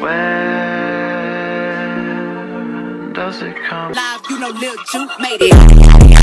Where does it come? Live, you know, Lil Juke made it.